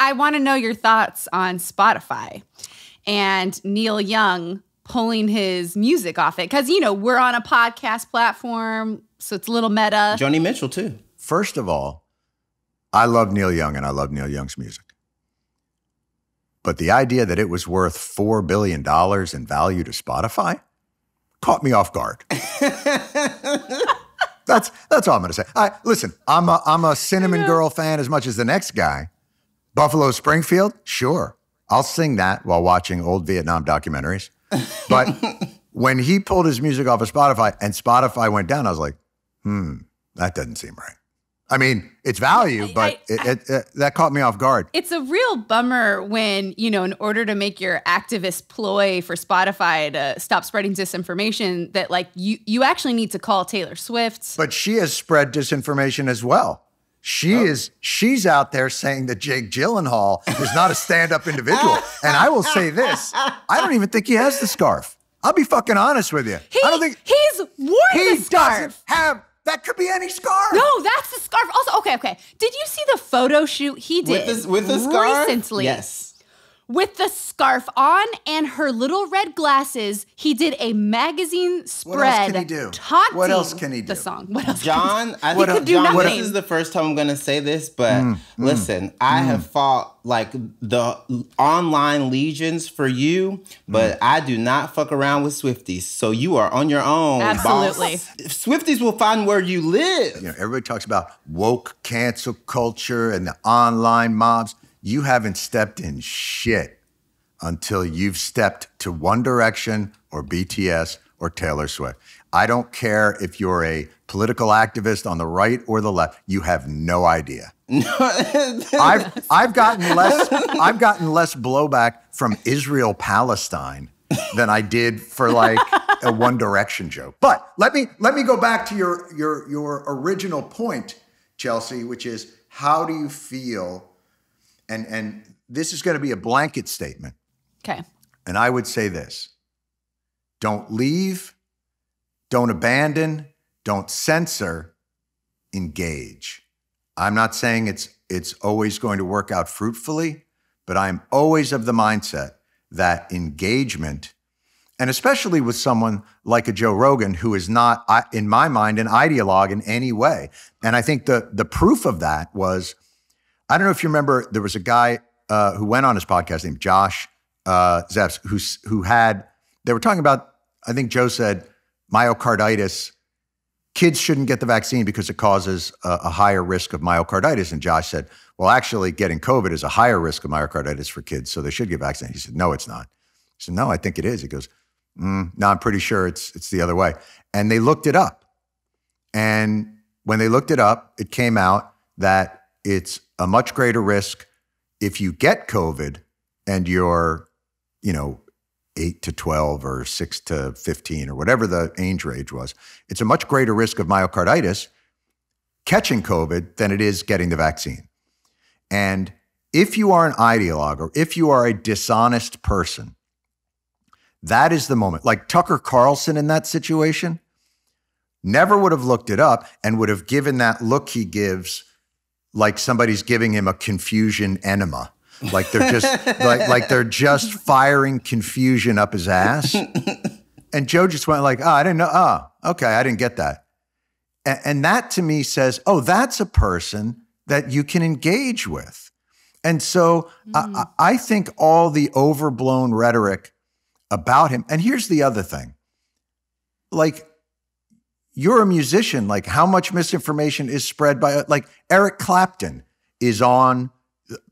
I want to know your thoughts on Spotify and Neil Young pulling his music off it because you know we're on a podcast platform, so it's a little meta. Joni Mitchell too. First of all, I love Neil Young and I love Neil Young's music. But the idea that it was worth $4 billion in value to Spotify caught me off guard. that's, that's all I'm going to say. I, listen, I'm a, I'm a Cinnamon Girl fan as much as the next guy. Buffalo Springfield, sure. I'll sing that while watching old Vietnam documentaries. But when he pulled his music off of Spotify and Spotify went down, I was like, hmm, that doesn't seem right. I mean, it's value, but I- it, it, it, that caught me off guard. It's a real bummer when, you know, in order to make your activist ploy for Spotify to stop spreading disinformation, that like you you actually need to call Taylor Swift. But she has spread disinformation as well. She oh. is she's out there saying that Jake Gyllenhaal is not a stand-up individual. And I will say this: I don't even think he has the scarf. I'll be fucking honest with you. He, I don't think he's worn he the scarf. doesn't have. That could be any scarf. No, that's the scarf. Also, okay, okay. Did you see the photo shoot he did With this with the scarf? recently? Yes. With the scarf on and her little red glasses, he did a magazine spread. What else can he do? Taunting What else can he The do? song. What else? Jon, I He could do Jon, nothing. this is the first time I'm gonna say this, but Mm, listen, I have fought like the online legions for you, but Mm. I do not fuck around with Swifties. So you are on your own. Absolutely. boss. Swifties will find where you live. You know, everybody talks about woke cancel culture and the online mobs. You haven't stepped in shit until you've stepped to One Direction or BTS or Taylor Swift. I don't care if you're a political activist on the right or the left. You have no idea. I've I've gotten less I've gotten less blowback from Israel Palestine than I did for like a One Direction joke. But let me let me go back to your your your original point, Chelsea, which is how do you feel? And and this is going to be a blanket statement. Okay. And I would say this don't leave, don't abandon, don't censor, engage. I'm not saying it's, it's always going to work out fruitfully, but I'm always of the mindset that engagement, and especially with someone like a Joe Rogan, who is not, in my mind, an ideologue in any way. And I think the, the proof of that was I don't know if you remember, there was a guy uh, who went on his podcast named Josh uh, who, who had, they were talking about, I think Joe said, myocarditis. Kids shouldn't get the vaccine because it causes a, a higher risk of myocarditis. And Josh said, well, actually, getting COVID is a higher risk of myocarditis for kids, so they should get vaccinated. He said, no, it's not. He said, no, I think it is. He goes, mm, no, I'm pretty sure it's, it's the other way. And they looked it up. And when they looked it up, it came out that it's a much greater risk if you get COVID and you're, you know, eight to 12 or six to 15 or whatever the age range was. It's a much greater risk of myocarditis catching COVID than it is getting the vaccine. And if you are an ideologue or if you are a dishonest person, that is the moment. Like Tucker Carlson in that situation never would have looked it up and would have given that look he gives like somebody's giving him a confusion enema. Like they're just like like they're just firing confusion up his ass. And Joe just went like, "Oh, I didn't know. Oh, okay, I didn't get that." And, and that to me says, "Oh, that's a person that you can engage with." And so I, hmm. I I think all the overblown rhetoric about him. And here's the other thing: like you're a musician. Like, how much misinformation is spread by, like, Eric Clapton is on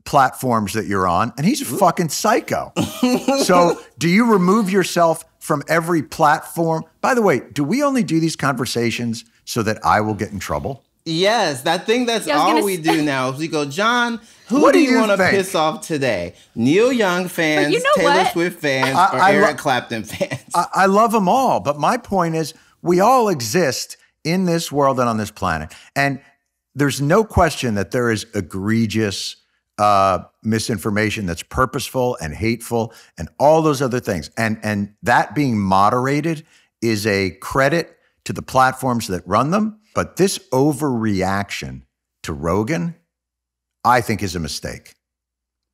platforms that you're on, and he's a fucking psycho. so, do you remove yourself from every platform? By the way, do we only do these conversations so that I will get in trouble? Yes, I think that's Yeah, all we say- do now. Is we go, Jon. Who What do do you, you want to piss off today? Neil Young fans, you know Taylor what? Swift fans, I- or I lo- Eric Clapton fans? I, I love them all, but my point is we all exist in this world and on this planet. And there's no question that there is egregious uh, misinformation that's purposeful and hateful and all those other things. And, and that being moderated is a credit to the platforms that run them. But this overreaction to Rogan, I think is a mistake.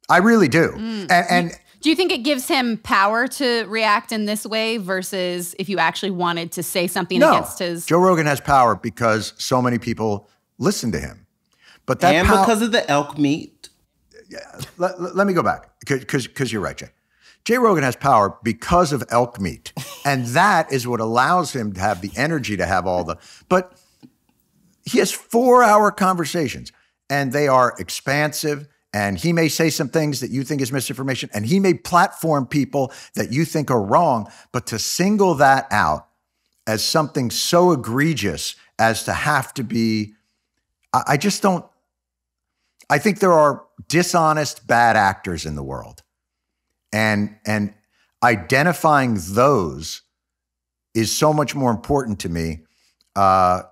I really do. And, and Do you think it gives him power to react in this way versus if you actually wanted to say something no, against his? Joe Rogan has power because so many people listen to him. But that and pow- because of the elk meat. let, let- let me go back because because you're right, Jay. Jay Rogan has power because of elk meat, and that is what allows him to have the energy to have all the. But he has four hour conversations, and they are expansive. And he may say some things that you think is misinformation, and he may platform people that you think are wrong. But to single that out as something so egregious as to have to be, I, just don't. I think there are dishonest bad actors in the world. And and identifying those is so much more important to me. Uh,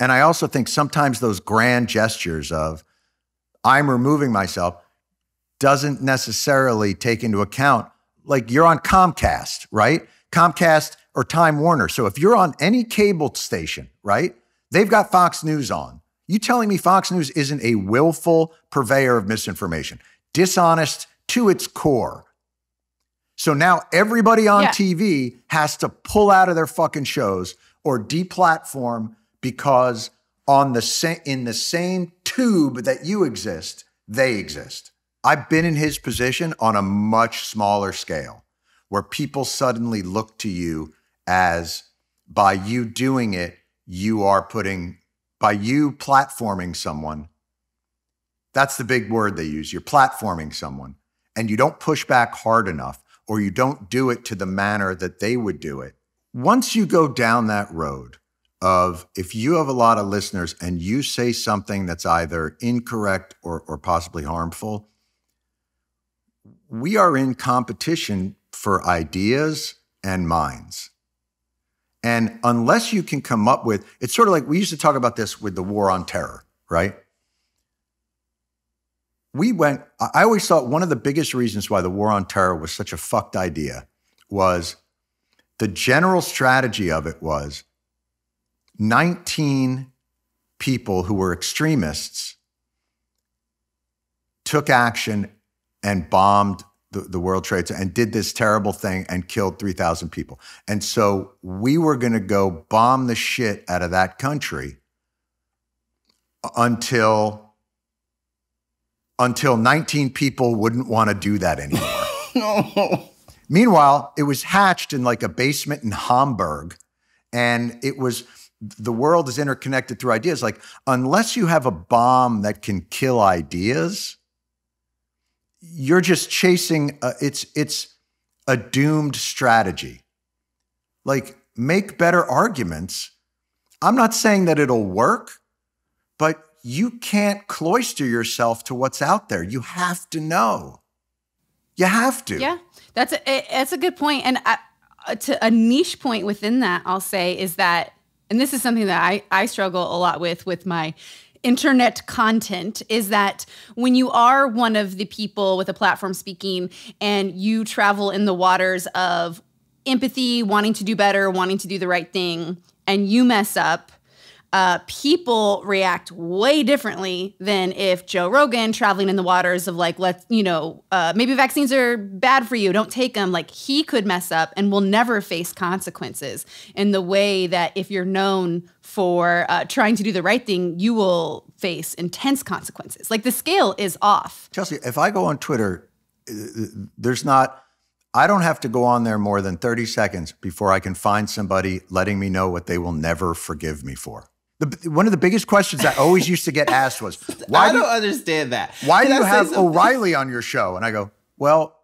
and I also think sometimes those grand gestures of I'm removing myself doesn't necessarily take into account like you're on Comcast, right? Comcast or Time Warner. So if you're on any cable station, right? They've got Fox News on. You telling me Fox News isn't a willful purveyor of misinformation, dishonest to its core. So now everybody on Yeah. TV has to pull out of their fucking shows or deplatform because on the same in the same tube that you exist, they exist. I've been in his position on a much smaller scale where people suddenly look to you as by you doing it, you are putting by you platforming someone. That's the big word they use. You're platforming someone and you don't push back hard enough or you don't do it to the manner that they would do it. Once you go down that road of if you have a lot of listeners and you say something that's either incorrect or, or possibly harmful, we are in competition for ideas and minds. And unless you can come up with, it's sort of like we used to talk about this with the war on terror, right? We went, I always thought one of the biggest reasons why the war on terror was such a fucked idea was the general strategy of it was 19 people who were extremists took action and bombed the, the World Trade Center and did this terrible thing and killed 3,000 people. And so we were going to go bomb the shit out of that country until until 19 people wouldn't want to do that anymore. No. Meanwhile, it was hatched in like a basement in Hamburg, and it was the world is interconnected through ideas. Like, unless you have a bomb that can kill ideas, you're just chasing. A, it's it's a doomed strategy. Like, make better arguments. I'm not saying that it'll work, but you can't cloister yourself to what's out there. You have to know. You have to. Yeah, that's a that's a good point. And I, to a niche point within that, I'll say is that, and this is something that I I struggle a lot with with my internet content is that when you are one of the people with a platform speaking and you travel in the waters of empathy, wanting to do better, wanting to do the right thing, and you mess up, uh, people react way differently than if Joe Rogan traveling in the waters of like, let's, you know, uh, maybe vaccines are bad for you, don't take them. Like he could mess up and will never face consequences in the way that if you're known for uh, trying to do the right thing, you will face intense consequences. Like the scale is off. Chelsea, if I go on Twitter, uh, there's not, I don't have to go on there more than 30 seconds before I can find somebody letting me know what they will never forgive me for. The, one of the biggest questions I always used to get asked was, why I do, don't understand that. why do Can I you have something? O'Reilly on your show? And I go, well,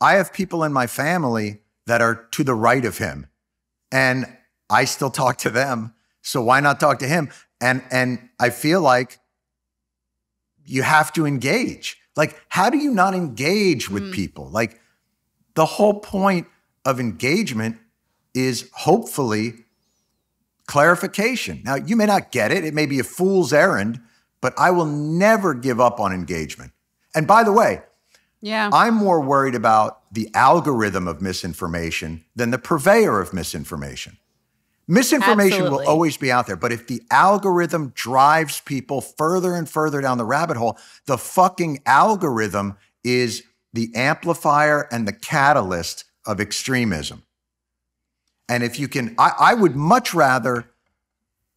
I have people in my family that are to the right of him. And I still talk to them. So why not talk to him? And and I feel like you have to engage. Like, how do you not engage with hmm. people? Like, the whole point of engagement is hopefully clarification. Now, you may not get it, it may be a fool's errand, but I will never give up on engagement. And by the way, Yeah. I'm more worried about the algorithm of misinformation than the purveyor of misinformation. Misinformation Absolutely. will always be out there, but if the algorithm drives people further and further down the rabbit hole, the fucking algorithm is the amplifier and the catalyst of extremism. And if you can, I, I would much rather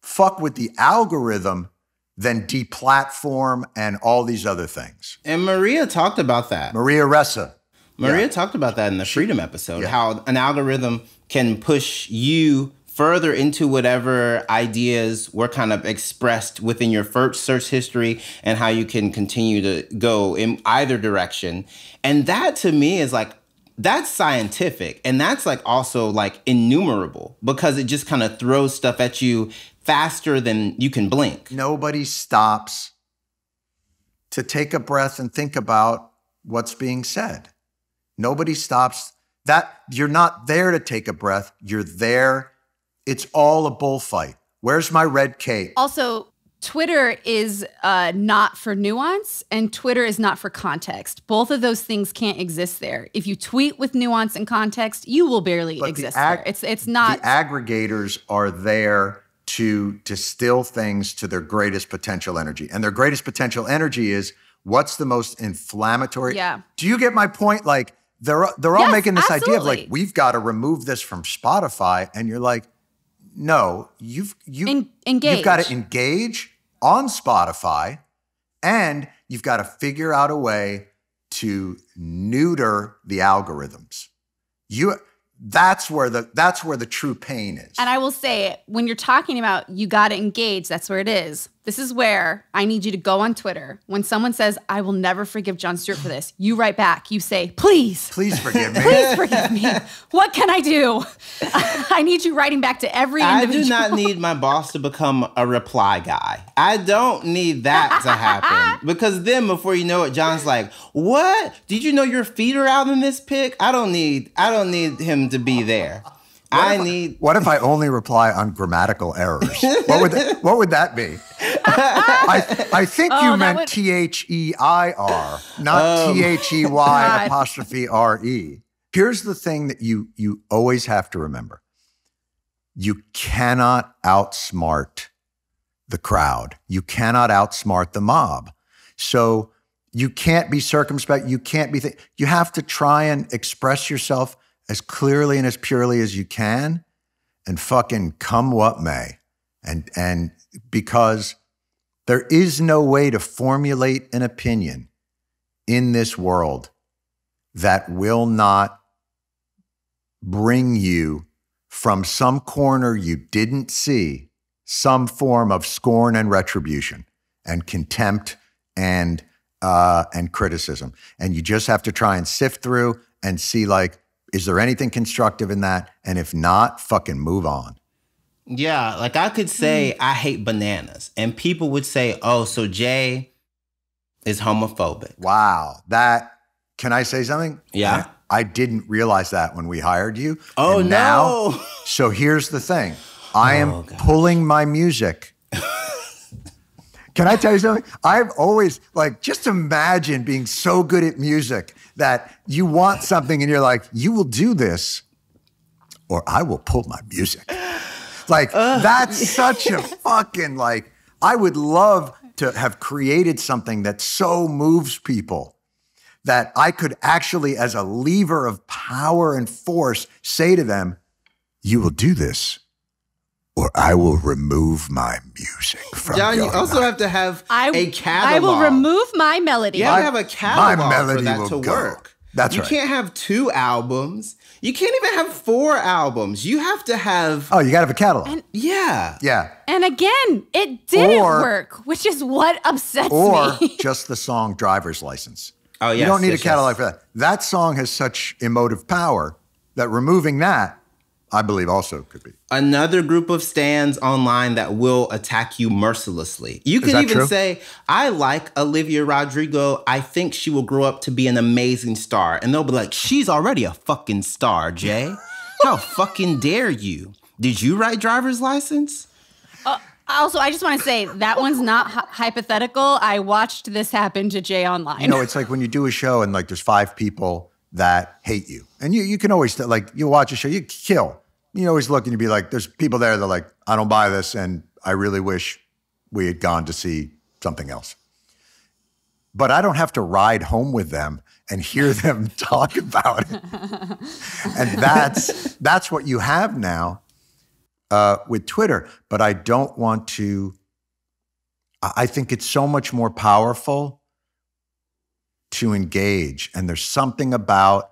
fuck with the algorithm than deplatform and all these other things. And Maria talked about that. Maria Ressa. Maria Yeah. talked about that in the Freedom episode, Yeah. how an algorithm can push you further into whatever ideas were kind of expressed within your first search history and how you can continue to go in either direction. And that to me is like, that's scientific and that's like also like innumerable because it just kind of throws stuff at you faster than you can blink. Nobody stops to take a breath and think about what's being said. Nobody stops that. You're not there to take a breath. You're there. It's all a bullfight. Where's my red cape? Also, Twitter is uh, not for nuance and Twitter is not for context. Both of those things can't exist there. If you tweet with nuance and context, you will barely But the exist ag- there. It's it's not the aggregators are there to distill things to their greatest potential energy. And their greatest potential energy is what's the most inflammatory. Yeah. Do you get my point? Like they're they're all Yes, making this idea of like we've got to remove this from Spotify, and you're like, no, you've you En- you've got to engage. engage on Spotify, and you've got to figure out a way to neuter the algorithms. You that's where the that's where the true pain is. And I will say, when you're talking about you got to engage, that's where it is. This is where I need you to go on Twitter. When someone says, I will never forgive Jon Stewart for this, you write back, you say, please, Please forgive me. please forgive me. What can I do? I need you writing back to every I do not need my boss to become a reply guy. I don't need that to happen because then before you know it, Jon's like, "What? Did you know your feet are out in this pic? I don't need. I don't need him to be there. I need." What if I only reply on grammatical errors? What would that, what would that be? I, I think Oh, you meant T H E I R, not Oh. T H E Y apostrophe R E. Here's the thing that you you always have to remember: you cannot outsmart the crowd. You cannot outsmart the mob. So you can't be circumspect. You can't be. Th- you have to try and express yourself as clearly and as purely as you can, and fucking come what may. And and because there is no way to formulate an opinion in this world that will not bring you from some corner you didn't see some form of scorn and retribution and contempt and uh, and criticism and you just have to try and sift through and see like is there anything constructive in that and if not fucking move on Yeah, like I could say Hmm. I hate bananas, and people would say, "Oh, so Jay is homophobic." wow that can i say something Yeah. i, I didn't realize that when we hired you Oh And no! So here's the thing I am Oh, God. pulling my music. Can I tell you something? I've always, like, just imagine being so good at music that you want something and you're like, you will do this or I will pull my music. Like, that's such a fucking, like, I would love to have created something that so moves people that I could actually, as a lever of power and force, say to them, You will do this, or I will remove my music from Jon, you your also life." have to have I, a catalog. I will remove my melody. You have to have a catalog my melody for that will to go. work. That's you right. can't have two albums. You can't even have four albums. You have to have Oh, you got to have a catalog. yeah. yeah. And again, it didn't Or- work, which is what upsets Or me. just the song driver's license. Oh yeah. You don't need yes, a catalog yes. for that. That song has such emotive power that removing that, I believe, also could be. Another group of stands online that will attack you mercilessly. You can even true? say, I like Olivia Rodrigo. I think she will grow up to be an amazing star. And they'll be like, she's already a fucking star, Jay. How fucking dare you? Did you write driver's license? Uh, also, I just want to say that one's not hy- hypothetical. I watched this happen to Jay online. You know, it's like when you do a show and like there's five people that hate you, and you you can always like you watch a show, you kill. You always look and you'd be like, there's people there that are like, I don't buy this, and I really wish we had gone to see something else. but I don't have to ride home with them and hear them talk about it. and that's that's what you have now uh, with Twitter. But I don't want to. I think it's so much more powerful to engage, and there's something about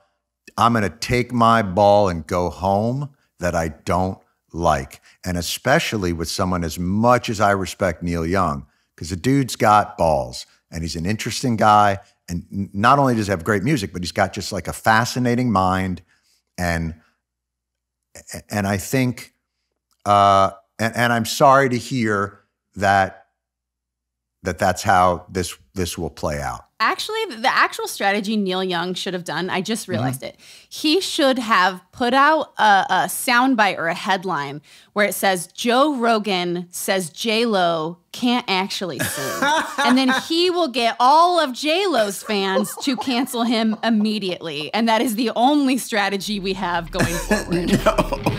I'm going to take my ball and go home that I don't like, and especially with someone as much as I respect Neil Young, because the dude's got balls and he's an interesting guy. And not only does he have great music, but he's got just like a fascinating mind. And and I think, uh, and, and I'm sorry to hear that that that's how this this will play out. Actually, the actual strategy Neil Young should have done, I just realized mm-hmm. it. He should have put out a, a soundbite or a headline where it says Joe Rogan says J Lo can't actually sing, and then he will get all of J Lo's fans to cancel him immediately, and that is the only strategy we have going forward. no.